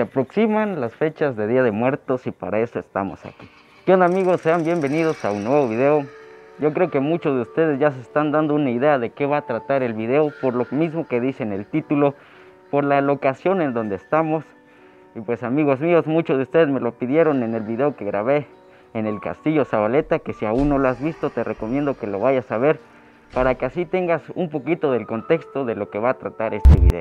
Se aproximan las fechas de Día de Muertos y para eso estamos aquí. ¿Qué onda amigos? Sean bienvenidos a un nuevo video. Yo creo que muchos de ustedes ya se están dando una idea de qué va a tratar el video por lo mismo que dice en el título, por la locación en donde estamos. Y pues amigos míos, muchos de ustedes me lo pidieron en el video que grabé en el Castillo Zabaleta, que si aún no lo has visto te recomiendo que lo vayas a ver para que así tengas un poquito del contexto de lo que va a tratar este video.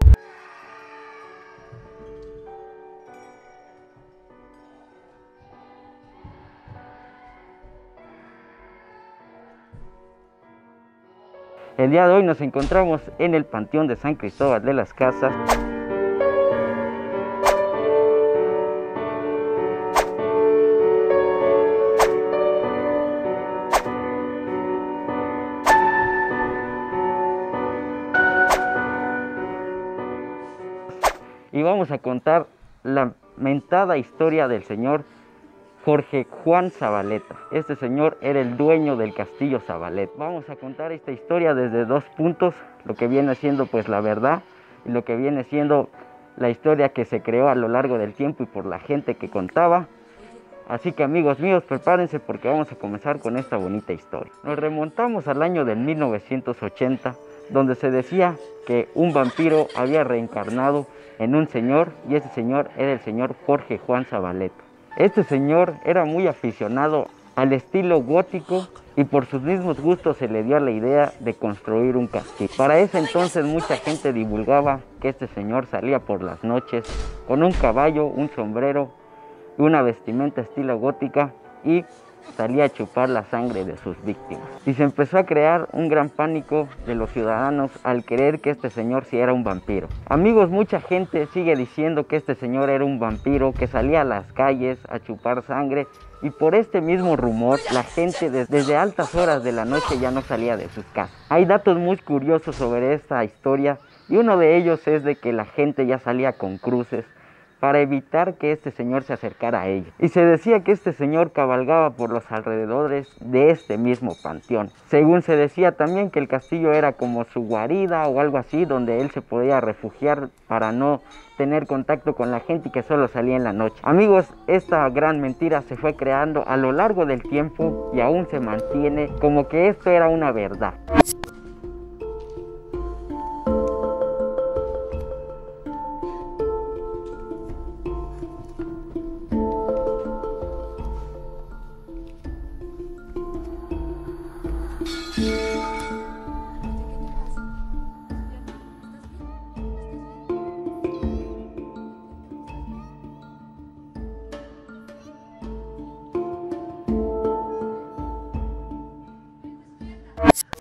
El día de hoy nos encontramos en el Panteón de San Cristóbal de las Casas. Y vamos a contar la mentada historia del señor Jorge Juan Zabaleta. Este señor era el dueño del castillo Zabaleta. Vamos a contar esta historia desde dos puntos, lo que viene siendo pues la verdad y lo que viene siendo la historia que se creó a lo largo del tiempo y por la gente que contaba. Así que amigos míos, prepárense porque vamos a comenzar con esta bonita historia. Nos remontamos al año del 1980, donde se decía que un vampiro había reencarnado en un señor y ese señor era el señor Jorge Juan Zabaleta. Este señor era muy aficionado al estilo gótico y por sus mismos gustos se le dio la idea de construir un castillo. Para ese entonces mucha gente divulgaba que este señor salía por las noches con un caballo, un sombrero una vestimenta estilo gótica y salía a chupar la sangre de sus víctimas. Y se empezó a crear un gran pánico de los ciudadanos al creer que este señor sí era un vampiro. Amigos, mucha gente sigue diciendo que este señor era un vampiro, que salía a las calles a chupar sangre y por este mismo rumor la gente desde altas horas de la noche ya no salía de sus casas. Hay datos muy curiosos sobre esta historia y uno de ellos es de que la gente ya salía con cruces para evitar que este señor se acercara a ella. Y se decía que este señor cabalgaba por los alrededores de este mismo panteón. Según se decía también que el castillo era como su guarida o algo así, donde él se podía refugiar para no tener contacto con la gente y que solo salía en la noche. Amigos, esta gran mentira se fue creando a lo largo del tiempo y aún se mantiene como que esto era una verdad.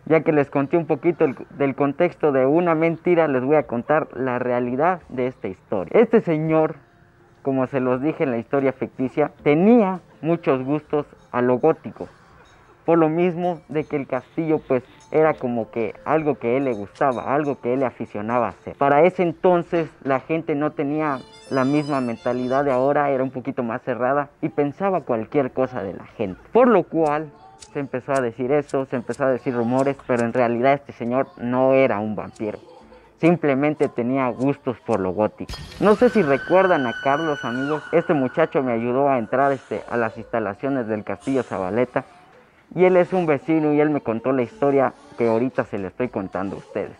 Ya que les conté un poquito del contexto de una mentira, les voy a contar la realidad de esta historia. Este señor, como se los dije en la historia ficticia, tenía muchos gustos a lo gótico. Por lo mismo de que el castillo pues era como que algo que él le gustaba, algo que él le aficionaba a hacer. Para ese entonces la gente no tenía la misma mentalidad de ahora, era un poquito más cerrada y pensaba cualquier cosa de la gente. Por lo cual se empezó a decir eso, se empezó a decir rumores, pero en realidad este señor no era un vampiro. Simplemente tenía gustos por lo gótico. No sé si recuerdan a Carlos, amigos. Este muchacho me ayudó a entrar este, a las instalaciones del Castillo Zabaleta. Y él es un vecino y él me contó la historia que ahorita se le estoy contando a ustedes.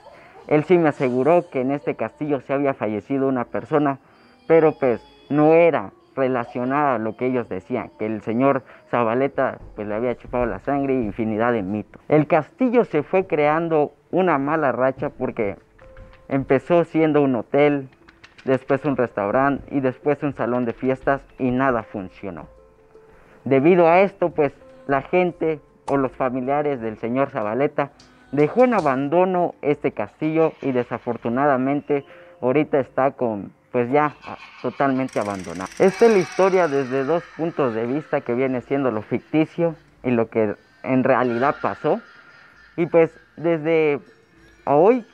Él sí me aseguró que en este castillo se había fallecido una persona, pero pues no era relacionada a lo que ellos decían, que el señor Zabaleta pues le había chupado la sangre y infinidad de mitos. El castillo se fue creando una mala racha porque empezó siendo un hotel, después un restaurante y después un salón de fiestas y nada funcionó. Debido a esto pues la gente o los familiares del señor Zabaleta dejó en abandono este castillo y desafortunadamente ahorita está con pues ya totalmente abandonado. Esta es la historia desde dos puntos de vista que viene siendo lo ficticio y lo que en realidad pasó. Y pues desde hoy,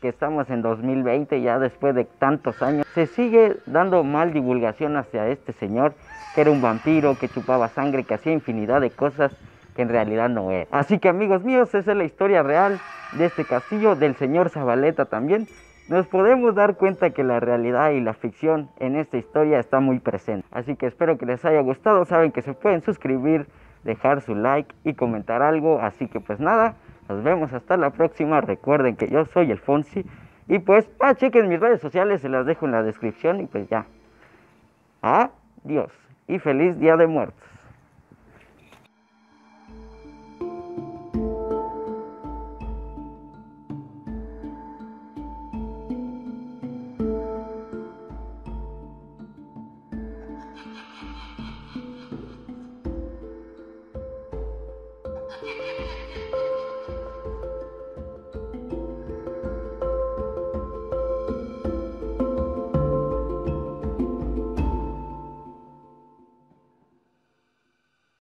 que estamos en 2020, ya después de tantos años, se sigue dando mal divulgación hacia este señor, que era un vampiro, que chupaba sangre, que hacía infinidad de cosas que en realidad no era. Así que amigos míos, esa es la historia real de este castillo, del señor Zabaleta también. Nos podemos dar cuenta que la realidad y la ficción en esta historia está muy presente. Así que espero que les haya gustado. Saben que se pueden suscribir, dejar su like y comentar algo. Así que pues nada, nos vemos hasta la próxima. Recuerden que yo soy el Fonsi. Y pues, ah, chequen mis redes sociales, se las dejo en la descripción y pues ya. Adiós y feliz Día de Muertos.